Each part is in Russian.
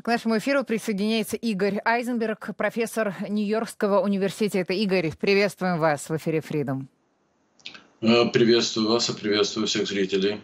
К нашему эфиру присоединяется Игорь Айзенберг, профессор Нью-Йоркского университета. Игорь, приветствуем вас в эфире Freedom. Э, приветствую вас и приветствую всех зрителей.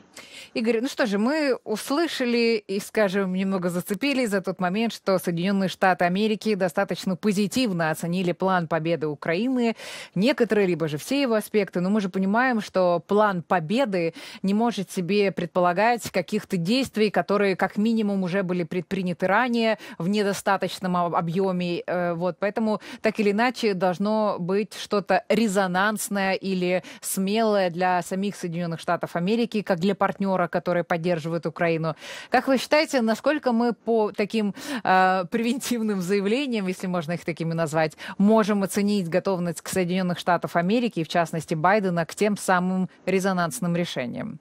Игорь, ну что же, мы услышали и, скажем, немного зацепились за тот момент, что Соединенные Штаты Америки достаточно позитивно оценили план победы Украины, некоторые, либо же все его аспекты, но мы же понимаем, что план победы не может себе предполагать каких-то действий, которые как минимум уже были предприняты ранее в недостаточном объеме. Э, вот, поэтому так или иначе должно быть что-то резонансное или смелое для самих Соединенных Штатов Америки, как для партнера которые поддерживают Украину. Как вы считаете, насколько мы по таким э, превентивным заявлениям, если можно их такими назвать, можем оценить готовность к Соединенных Штатов Америки, в частности Байдена, к тем самым резонансным решениям?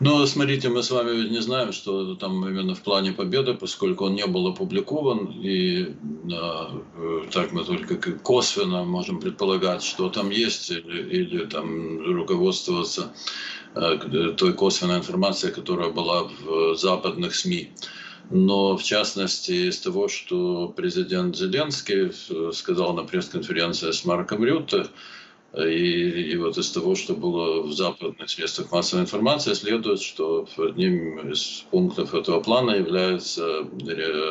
Ну, смотрите, мы с вами не знаем, что там именно в плане победы, поскольку он не был опубликован, и э, так мы только косвенно можем предполагать, что там есть, или, или там руководствоваться э, той косвенной информацией, которая была в западных СМИ. Но в частности из того, что президент Зеленский сказал на пресс-конференции с Марком Рютте, и, и вот из того, что было в западных средствах массовой информации, следует, что одним из пунктов этого плана является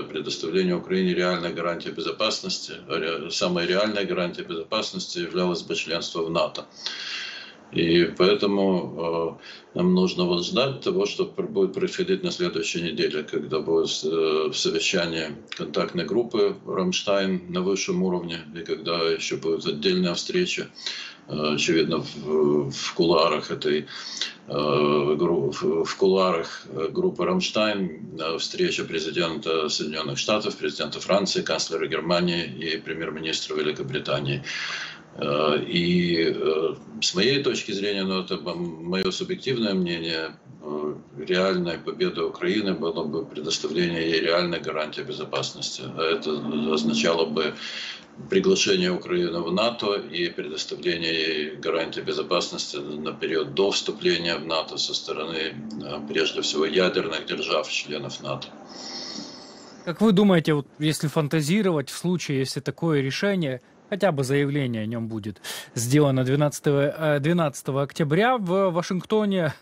предоставление Украине реальной гарантии безопасности. Самой реальной гарантией безопасности являлось бы членство в НАТО. И поэтому э, нам нужно вот ждать того, что будет происходить на следующей неделе, когда будет э, совещание контактной группы «Рамштайн» на высшем уровне, и когда еще будет отдельная встреча, э, очевидно, в, в кулуарах этой э, в, в кулуарах группы «Рамштайн» э, встреча президента Соединенных Штатов, президента Франции, канцлера Германии и премьер-министра Великобритании. Э, и э, с моей точки зрения, ну это мое субъективное мнение, э, реальная победа Украины было бы предоставление ей реальной гарантии безопасности. А это означало бы приглашение Украины в НАТО и предоставление ей гарантии безопасности на период до вступления в НАТО со стороны, прежде всего, ядерных держав, членов НАТО. Как вы думаете, вот если фантазировать в случае, если такое решение, хотя бы заявление о нем будет сделано 12, 12 э, октября в Вашингтоне.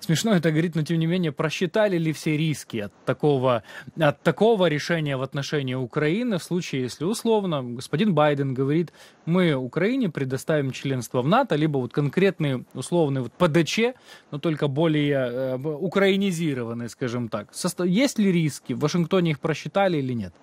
Смешно это говорить, но тем не менее, просчитали ли все риски от такого, от такого решения в отношении Украины в случае, если условно господин Байден говорит, мы Украине предоставим членство в НАТО, либо вот конкретный условный вот ПДЧ, но только более э, украинизированный, скажем так. Есть ли риски? В Вашингтоне их просчитали или нет?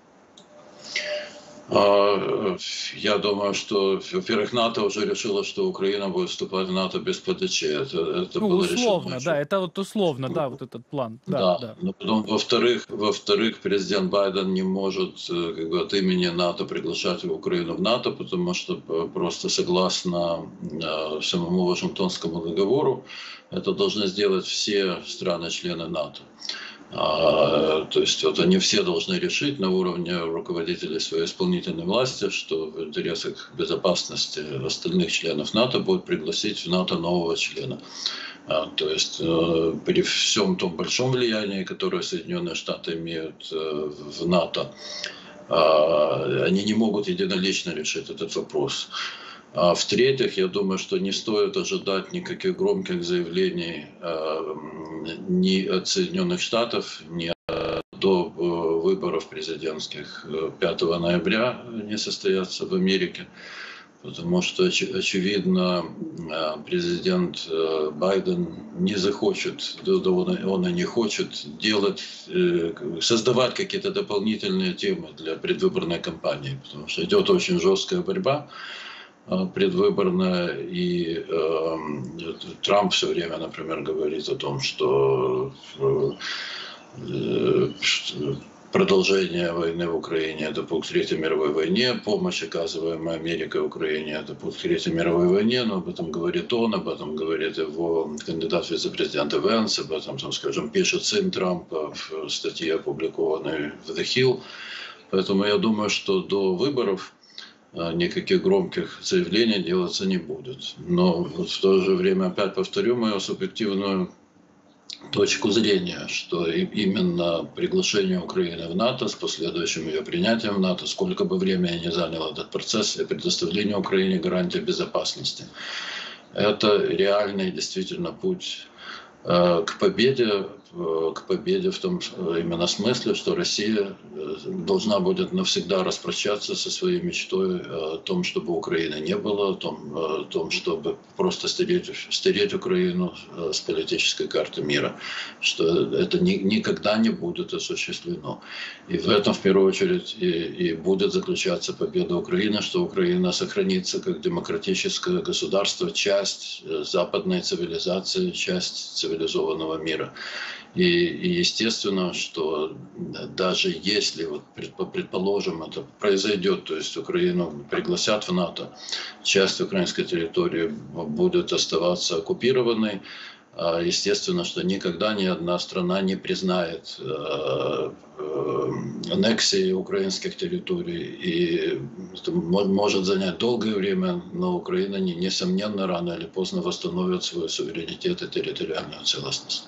А, я думаю, что, во-первых, НАТО уже решило, что Украина будет вступать в НАТО без ПДЧ. Это, это ну, было условно, решено, да, это вот условно, да, вот этот план. Да, да. да. Но потом, во-вторых, во-вторых, президент Байден не может э, как бы, от имени НАТО приглашать Украину в НАТО, потому что э, просто согласно э, самому Вашингтонскому договору это должны сделать все страны-члены НАТО. А, то есть вот они все должны решить на уровне руководителей своей исполнительной власти, что в интересах безопасности остальных членов НАТО будет пригласить в НАТО нового члена. А, то есть э, при всем том большом влиянии, которое Соединенные Штаты имеют э, в НАТО, э, они не могут единолично решить этот вопрос. А в-третьих, я думаю, что не стоит ожидать никаких громких заявлений э, ни от Соединенных Штатов, ни до э, выборов президентских 5 э, ноября не состоятся в Америке, потому что, оч очевидно, э, президент Байден не захочет, он и не хочет делать, создавать какие-то дополнительные темы для предвыборной кампании, потому что идет очень жесткая борьба Э, предвыборная, и э, Трамп все время, например, говорит о том, что, э, что продолжение войны в Украине – это путь к Третьей мировой войне, помощь, оказываемая Америкой Украине – это путь к Третьей мировой войне, но об этом говорит он, об этом говорит его кандидат в вице-президенты Венс, об этом, там, скажем, пишет сын Трампа в статье, опубликованной в The Hill. Поэтому я думаю, что до выборов – никаких громких заявлений делаться не будет. Но в то же время, опять повторю мою субъективную точку зрения, что именно приглашение Украины в НАТО с последующим ее принятием в НАТО, сколько бы времени не занял этот процесс, и предоставление Украине гарантии безопасности. Это реальный действительно путь э, к победе Э, к победе в том э, именно смысле, что Россия э, должна будет навсегда распрощаться со своей мечтой о том, чтобы Украины не было, о том, о том чтобы просто стереть, стереть Украину с политической карты мира, что это ни, никогда не будет осуществлено. И в этом, в первую очередь, и, и будет заключаться победа Украины, что Украина сохранится как демократическое государство, часть западной цивилизации, часть цивилизованного мира. И, и естественно, что даже если, вот, предположим, это произойдет, то есть Украину пригласят в НАТО, часть украинской территории будет оставаться оккупированной, а, естественно, что никогда ни одна страна не признает э, э, аннексии украинских территорий. И это может занять долгое время, но Украина, несомненно, рано или поздно восстановит свой суверенитет и территориальную целостность.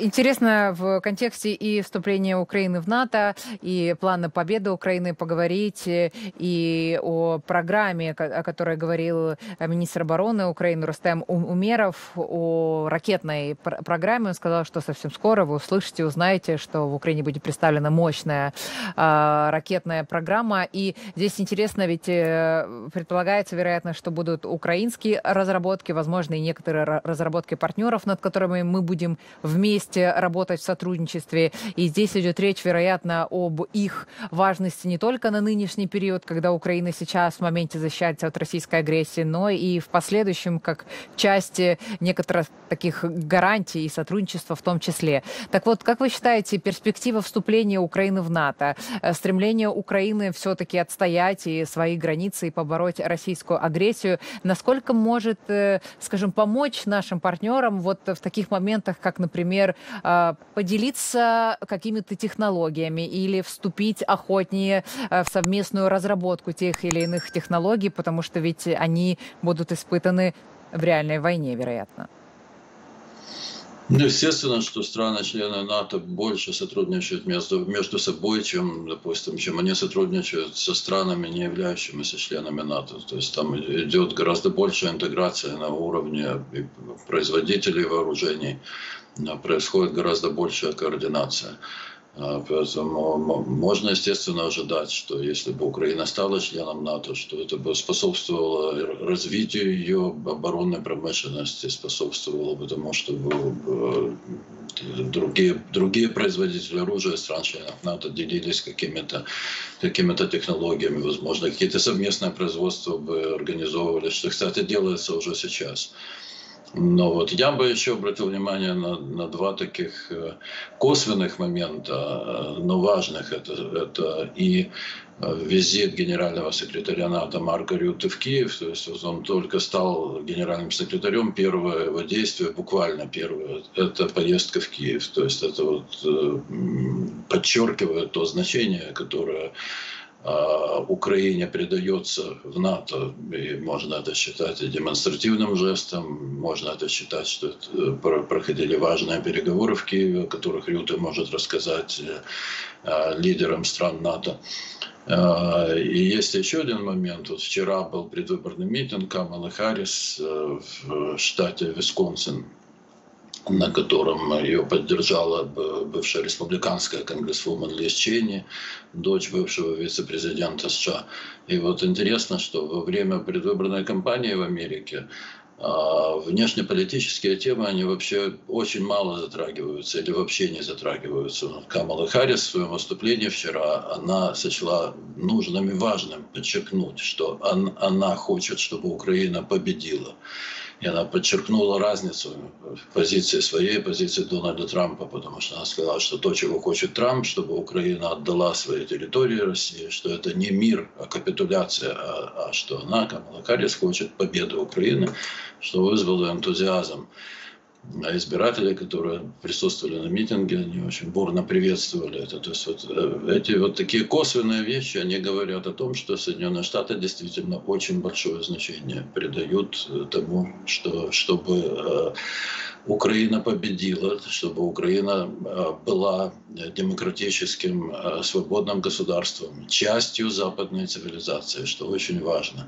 Интересно в контексте и вступления Украины в НАТО, и плана победы Украины поговорить, и о программе, о которой говорил министр обороны Украины Рустем Умеров, о ракетной программе. Он сказал, что совсем скоро вы услышите, узнаете, что в Украине будет представлена мощная э, ракетная программа. И здесь интересно, ведь э, предполагается, вероятно, что будут украинские разработки, возможно, и некоторые разработки партнеров, над которыми мы будем вместе вместе работать в сотрудничестве. И здесь идет речь, вероятно, об их важности не только на нынешний период, когда Украина сейчас в моменте защищается от российской агрессии, но и в последующем как части некоторых таких гарантий и сотрудничества в том числе. Так вот, как вы считаете, перспектива вступления Украины в НАТО, э, стремление Украины все-таки отстоять и свои границы и побороть российскую агрессию, насколько может, э, скажем, помочь нашим партнерам вот в таких моментах, как, например, поделиться какими-то технологиями или вступить охотнее а, в совместную разработку тех или иных технологий, потому что ведь они будут испытаны в реальной войне, вероятно. Ну, естественно, что страны-члены НАТО больше сотрудничают между, между собой, чем, допустим, чем они сотрудничают со странами, не являющимися членами НАТО. То есть там идет гораздо большая интеграция на уровне производителей вооружений, происходит гораздо большая координация. А, поэтому можно, естественно, ожидать, что если бы Украина стала членом НАТО, что это бы способствовало развитию ее оборонной промышленности, способствовало бы тому, чтобы э, другие, другие производители оружия стран-членов НАТО делились какими-то какими технологиями, возможно, какие-то совместные производства бы организовывались, что, кстати, делается уже сейчас. Но вот я бы еще обратил внимание на, на два таких э, косвенных момента, э, но важных. Это, это и э, визит генерального секретаря НАТО Марка Рюта в Киев. То есть он только стал генеральным секретарем. Первое его действие, буквально первое, это поездка в Киев. То есть это вот подчеркивает то значение, которое Украине придается в НАТО, и можно это считать и демонстративным жестом, можно это считать, что это э, проходили важные переговоры в Киеве, о которых Рюта может рассказать э, а, лидерам стран НАТО. А, и есть еще один момент. Вот вчера был предвыборный митинг Камалы Харрис э, в штате Висконсин на котором ее поддержала бывшая республиканская конгрессвумен Лиз Чейни, дочь бывшего вице-президента США. И вот интересно, что во время предвыборной кампании в Америке а, внешнеполитические темы, они вообще очень мало затрагиваются или вообще не затрагиваются. Камала Харрис в своем выступлении вчера, она сочла нужным и важным подчеркнуть, что она хочет, чтобы Украина победила. И она подчеркнула разницу позиции своей, позиции Дональда Трампа, потому что она сказала, что то, чего хочет Трамп, чтобы Украина отдала свои территории России, что это не мир, а капитуляция, а, а что она, Камала Харрис, хочет победы Украины, что вызвало энтузиазм а избиратели, которые присутствовали на митинге, они очень бурно приветствовали это. То есть вот э, эти вот такие косвенные вещи, они говорят о том, что Соединенные Штаты действительно очень большое значение придают э, тому, что, чтобы э, Украина победила, чтобы Украина была демократическим, свободным государством, частью западной цивилизации, что очень важно.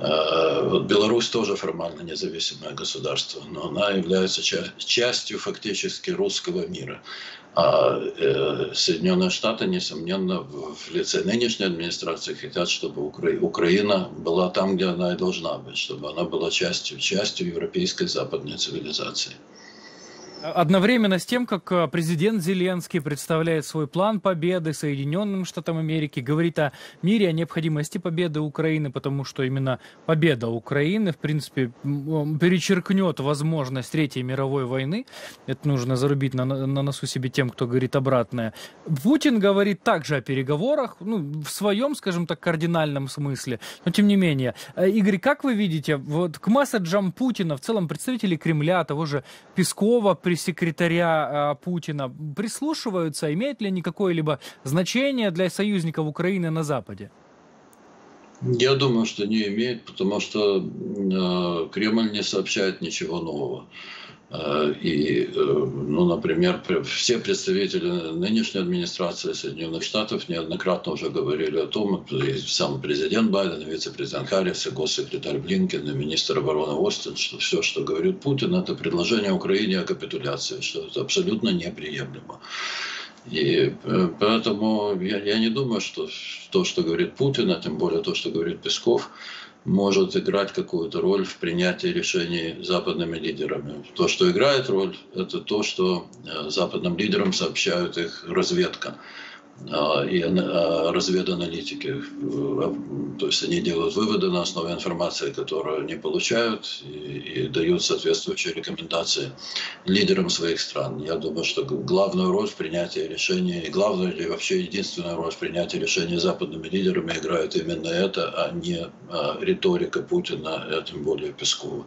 Беларусь тоже формально независимое государство, но она является частью фактически русского мира. А э, Соединенные Штаты, несомненно, в лице нынешней администрации хотят, чтобы Укра... Украина была там, где она и должна быть, чтобы она была частью, частью европейской западной цивилизации. Одновременно с тем, как э, президент Зеленский представляет свой план победы Соединенным Штатам Америки, говорит о мире, о необходимости победы Украины, потому что именно победа Украины, в принципе, перечеркнет возможность Третьей мировой войны. Это нужно зарубить на, на носу себе тем, кто говорит обратное. Путин говорит также о переговорах, ну, в своем, скажем так, кардинальном смысле. Но тем не менее, э, Игорь, как вы видите, вот к месседжам Путина, в целом представители Кремля, того же Пескова, пресс-секретаря э, Путина прислушиваются? Имеет ли они какое-либо значение для союзников Украины на Западе? Я думаю, что не имеет, потому что э, Кремль не сообщает ничего нового. Э, и, э, ну, например, все представители нынешней администрации Соединенных Штатов неоднократно уже говорили о том, и сам президент Байден, вице-президент Харрис, и госсекретарь Блинкен, и министр обороны Остин, что все, что говорит Путин, это предложение Украине о капитуляции, что это абсолютно неприемлемо. И э, поэтому я, я не думаю, что то, что говорит Путин, а тем более то, что говорит Песков, может играть какую-то роль в принятии решений западными лидерами. То, что играет роль, это то, что э, западным лидерам сообщают их разведка. А, и а, разведаналитики. Э, то есть они делают выводы на основе информации, которую они получают, и, и дают соответствующие рекомендации лидерам своих стран. Я думаю, что главную роль в принятии решений, главную или вообще единственную роль в принятии решений западными лидерами играет именно это, а не а, риторика Путина, а тем более Пескова.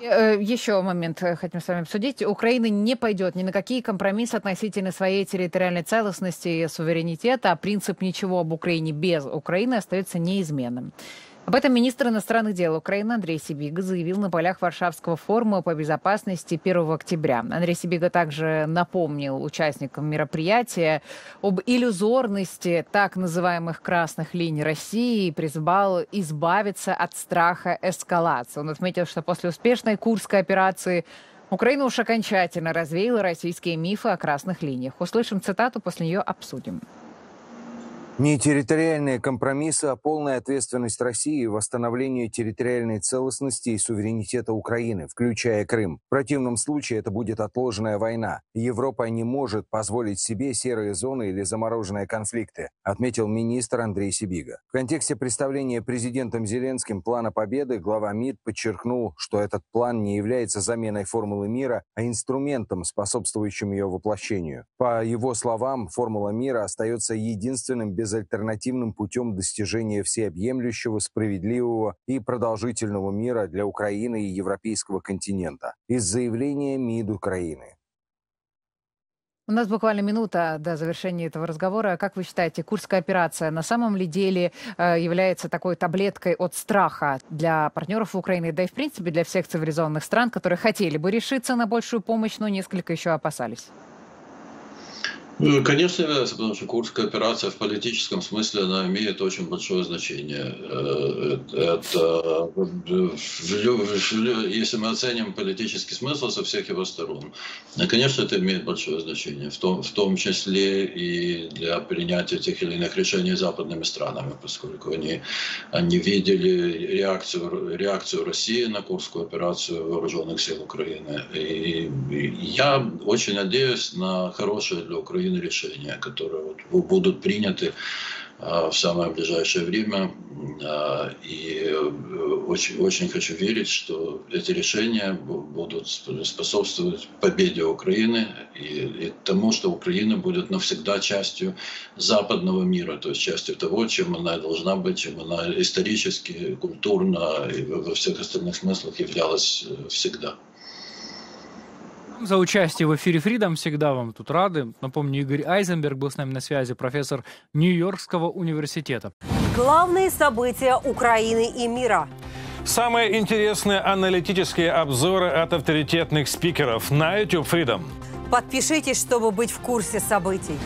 Э, Еще момент э, хотим с вами обсудить. Украина не пойдет ни на какие компромиссы относительно своей территориальной целостности и суверенитета, а принцип «ничего об Украине без Украины» остается неизменным. Об этом министр иностранных дел Украины Андрей Сибига заявил на полях Варшавского форума по безопасности 1 октября. Андрей Сибига также напомнил участникам мероприятия об иллюзорности так называемых красных линий России и призвал избавиться от страха эскалации. Он отметил, что после успешной Курской операции Украина уж окончательно развеяла российские мифы о красных линиях. Услышим цитату, после нее обсудим. Не территориальные компромиссы, а полная ответственность России в восстановлении территориальной целостности и суверенитета Украины, включая Крым. В противном случае это будет отложенная война. Европа не может позволить себе серые зоны или замороженные конфликты, отметил министр Андрей Сибига. В контексте представления президентом Зеленским плана победы глава МИД подчеркнул, что этот план не является заменой формулы мира, а инструментом, способствующим ее воплощению. По его словам, формула мира остается единственным без безальтернативным путем достижения всеобъемлющего, справедливого и продолжительного мира для Украины и европейского континента. Из заявления МИД Украины. У нас буквально минута до завершения этого разговора. Как вы считаете, Курская операция на самом ли деле э, является такой таблеткой от страха для партнеров Украины, да и в принципе для всех цивилизованных стран, которые хотели бы решиться на большую помощь, но несколько еще опасались? Ну, конечно, является, потому что Курская операция в политическом смысле она имеет очень большое значение. Э, это, если мы оценим политический смысл со всех его сторон, конечно, это имеет большое значение, в том, в том числе и для принятия тех или иных решений западными странами, поскольку они, они видели реакцию, реакцию России на Курскую операцию вооруженных сил Украины. И, и я очень надеюсь на хорошее для Украины Украины решения, которые вот будут приняты а, в самое ближайшее время. А, и э, очень, очень хочу верить, что эти решения будут способствовать победе Украины и, и тому, что Украина будет навсегда частью западного мира, то есть частью того, чем она должна быть, чем она исторически, культурно и во всех остальных смыслах являлась э, всегда за участие в эфире Freedom. Всегда вам тут рады. Напомню, Игорь Айзенберг был с нами на связи, профессор Нью-Йоркского университета. Главные события Украины и мира. Самые интересные аналитические обзоры от авторитетных спикеров на YouTube Freedom. Подпишитесь, чтобы быть в курсе событий.